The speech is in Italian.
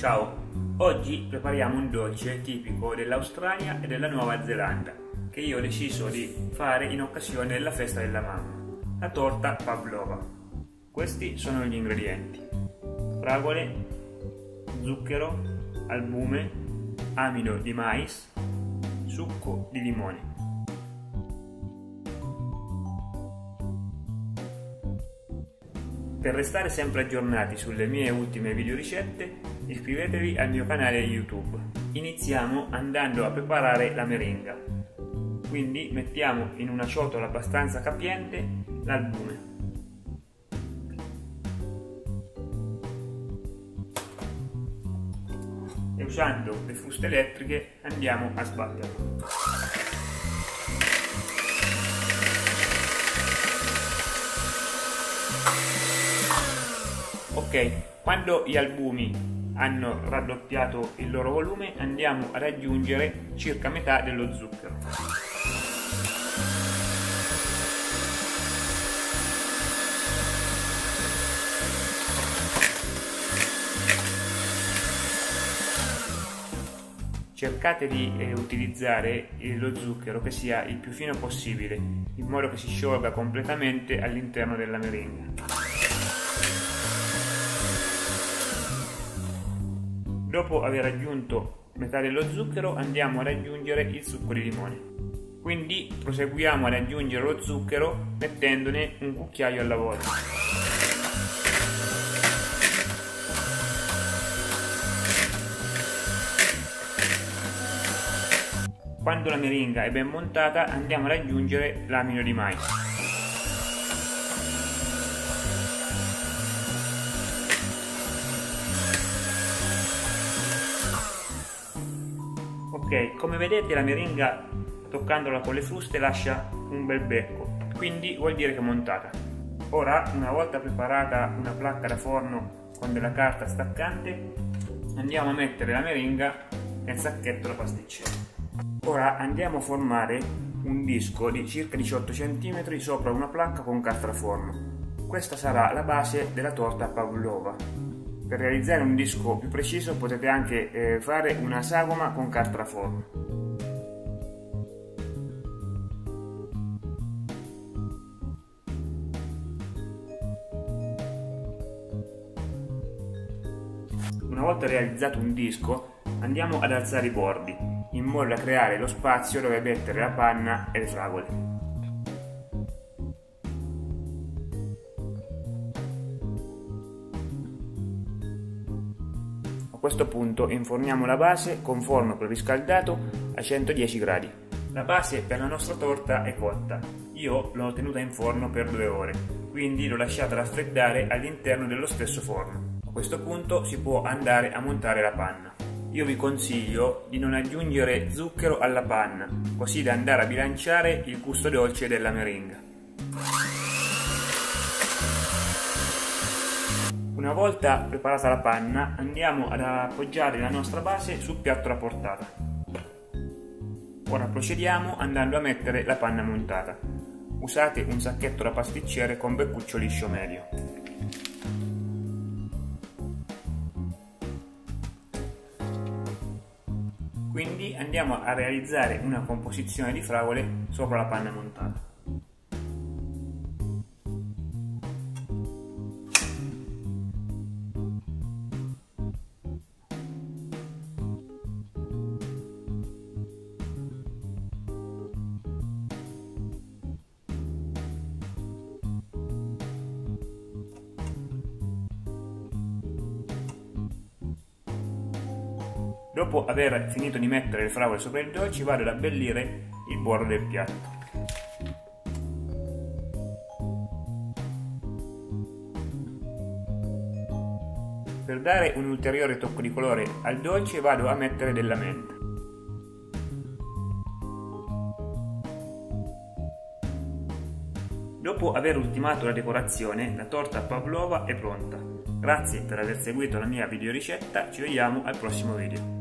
Ciao, oggi prepariamo un dolce tipico dell'Australia e della Nuova Zelanda che io ho deciso di fare in occasione della festa della mamma, la torta pavlova. Questi sono gli ingredienti. Fragole, zucchero, albume, amido di mais, succo di limone. Per restare sempre aggiornati sulle mie ultime video ricette, iscrivetevi al mio canale YouTube. Iniziamo andando a preparare la meringa. Quindi mettiamo in una ciotola abbastanza capiente l'albume. E usando le fruste elettriche andiamo a sbatterlo. Ok, quando gli albumi hanno raddoppiato il loro volume andiamo ad aggiungere circa metà dello zucchero. cercate di eh, utilizzare lo zucchero che sia il più fino possibile in modo che si sciolga completamente all'interno della meringa. Dopo aver aggiunto metà dello zucchero andiamo ad aggiungere il succo di limone. Quindi proseguiamo ad aggiungere lo zucchero mettendone un cucchiaio alla volta. Quando la meringa è ben montata andiamo ad aggiungere l'amino di mais. Ok, come vedete la meringa toccandola con le fruste lascia un bel becco, quindi vuol dire che è montata. Ora, una volta preparata una placca da forno con della carta staccante, andiamo a mettere la meringa nel sacchetto da pasticcere. Ora andiamo a formare un disco di circa 18 cm sopra una placca con carta da forno. Questa sarà la base della torta pavlova. Per realizzare un disco più preciso potete anche eh, fare una sagoma con forno. Una volta realizzato un disco andiamo ad alzare i bordi in modo da creare lo spazio dove mettere la panna e le fragole. Questo punto inforniamo la base con forno preriscaldato a 110 gradi. La base per la nostra torta è cotta. Io l'ho tenuta in forno per due ore, quindi l'ho lasciata raffreddare all'interno dello stesso forno. A questo punto si può andare a montare la panna. Io vi consiglio di non aggiungere zucchero alla panna, così da andare a bilanciare il gusto dolce della meringa. Una volta preparata la panna andiamo ad appoggiare la nostra base sul piatto da portata. Ora procediamo andando a mettere la panna montata. Usate un sacchetto da pasticcere con beccuccio liscio medio. Quindi andiamo a realizzare una composizione di fragole sopra la panna montata. Dopo aver finito di mettere le fragole sopra il dolce vado ad abbellire il bordo del piatto. Per dare un ulteriore tocco di colore al dolce vado a mettere della menta. Dopo aver ultimato la decorazione, la torta pavlova è pronta. Grazie per aver seguito la mia videoricetta, ci vediamo al prossimo video.